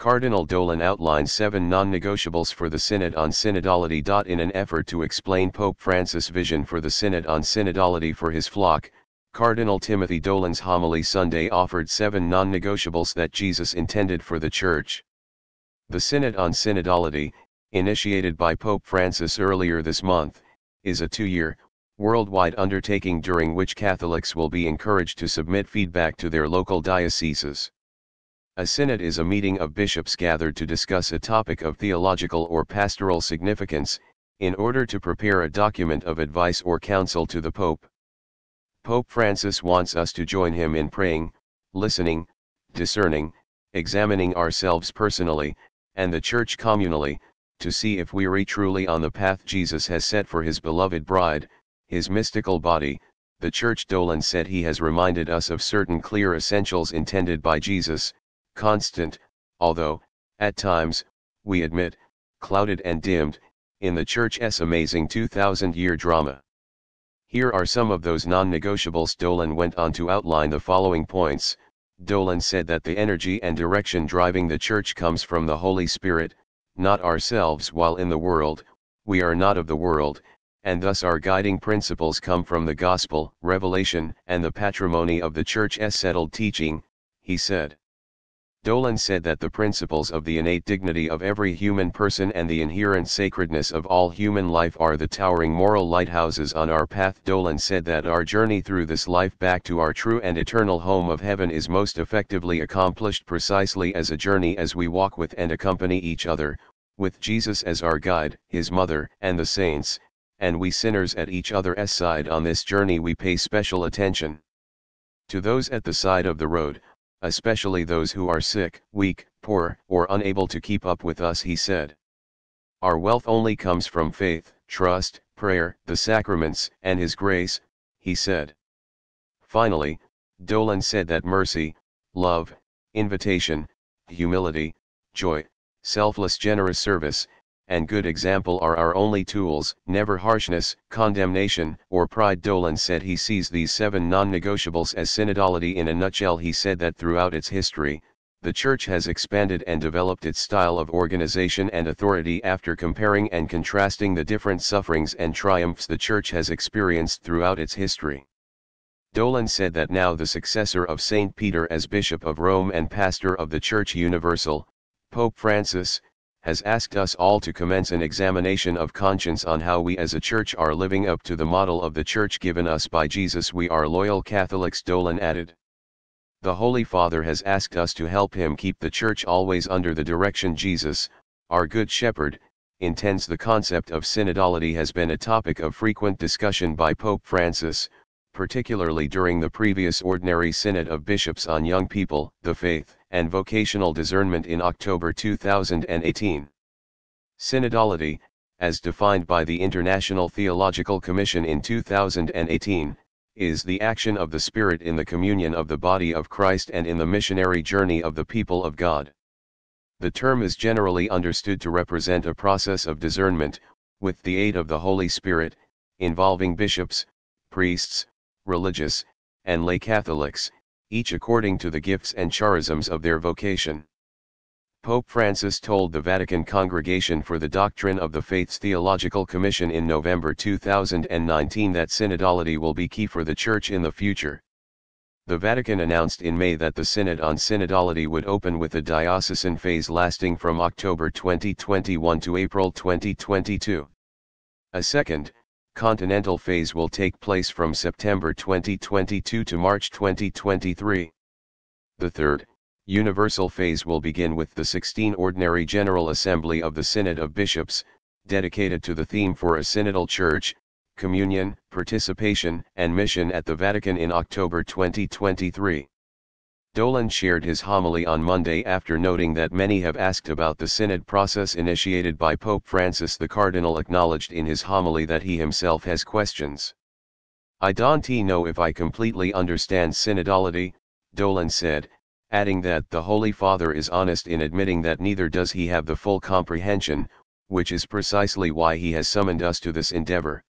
Cardinal Dolan outlined seven non-negotiables for the Synod on Synodality. In an effort to explain Pope Francis' vision for the Synod on Synodality for his flock, Cardinal Timothy Dolan's homily Sunday offered seven non-negotiables that Jesus intended for the Church. The Synod on Synodality, initiated by Pope Francis earlier this month, is a two-year, worldwide undertaking during which Catholics will be encouraged to submit feedback to their local dioceses. A synod is a meeting of bishops gathered to discuss a topic of theological or pastoral significance, in order to prepare a document of advice or counsel to the Pope. Pope Francis wants us to join him in praying, listening, discerning, examining ourselves personally, and the Church communally, to see if we are truly on the path Jesus has set for his beloved bride, his mystical body. The Church Dolan said he has reminded us of certain clear essentials intended by Jesus, constant, although, at times, we admit, clouded and dimmed, in the Church's amazing 2,000-year drama. Here are some of those non-negotiables Dolan went on to outline the following points. Dolan said that the energy and direction driving the Church comes from the Holy Spirit, not ourselves while in the world, we are not of the world, and thus our guiding principles come from the Gospel, Revelation, and the patrimony of the Church's settled teaching, he said. Dolan said that the principles of the innate dignity of every human person and the inherent sacredness of all human life are the towering moral lighthouses on our path. Dolan said that our journey through this life back to our true and eternal home of heaven is most effectively accomplished precisely as a journey as we walk with and accompany each other, with Jesus as our guide, his mother, and the saints, and we sinners at each other's side on this journey we pay special attention. To those at the side of the road, especially those who are sick, weak, poor, or unable to keep up with us he said. Our wealth only comes from faith, trust, prayer, the sacraments, and his grace, he said. Finally, Dolan said that mercy, love, invitation, humility, joy, selfless generous service, and good example are our only tools, never harshness, condemnation, or pride. Dolan said he sees these seven non-negotiables as synodality in a nutshell. He said that throughout its history, the Church has expanded and developed its style of organization and authority after comparing and contrasting the different sufferings and triumphs the Church has experienced throughout its history. Dolan said that now the successor of St. Peter as Bishop of Rome and pastor of the Church Universal, Pope Francis, has asked us all to commence an examination of conscience on how we as a church are living up to the model of the church given us by Jesus. We are loyal Catholics, Dolan added. The Holy Father has asked us to help him keep the church always under the direction Jesus, our Good Shepherd, intends. The concept of synodality has been a topic of frequent discussion by Pope Francis, particularly during the previous Ordinary Synod of Bishops on Young People, the Faith, and Vocational Discernment in October 2018. Synodality, as defined by the International Theological Commission in 2018, is the action of the Spirit in the communion of the body of Christ and in the missionary journey of the people of God. The term is generally understood to represent a process of discernment, with the aid of the Holy Spirit, involving bishops, priests, religious, and lay Catholics, each according to the gifts and charisms of their vocation. Pope Francis told the Vatican Congregation for the Doctrine of the Faith's Theological Commission in November 2019 that synodality will be key for the Church in the future. The Vatican announced in May that the Synod on Synodality would open with a diocesan phase lasting from October 2021 to April 2022. A second, continental phase will take place from September 2022 to March 2023. The third, universal phase will begin with the 16 Ordinary General Assembly of the Synod of Bishops, dedicated to the theme for a synodal church, communion, participation, and mission at the Vatican in October 2023. Dolan shared his homily on Monday after noting that many have asked about the synod process initiated by Pope Francis. The Cardinal acknowledged in his homily that he himself has questions. I don't know if I completely understand synodality, Dolan said, adding that the Holy Father is honest in admitting that neither does he have the full comprehension, which is precisely why he has summoned us to this endeavor.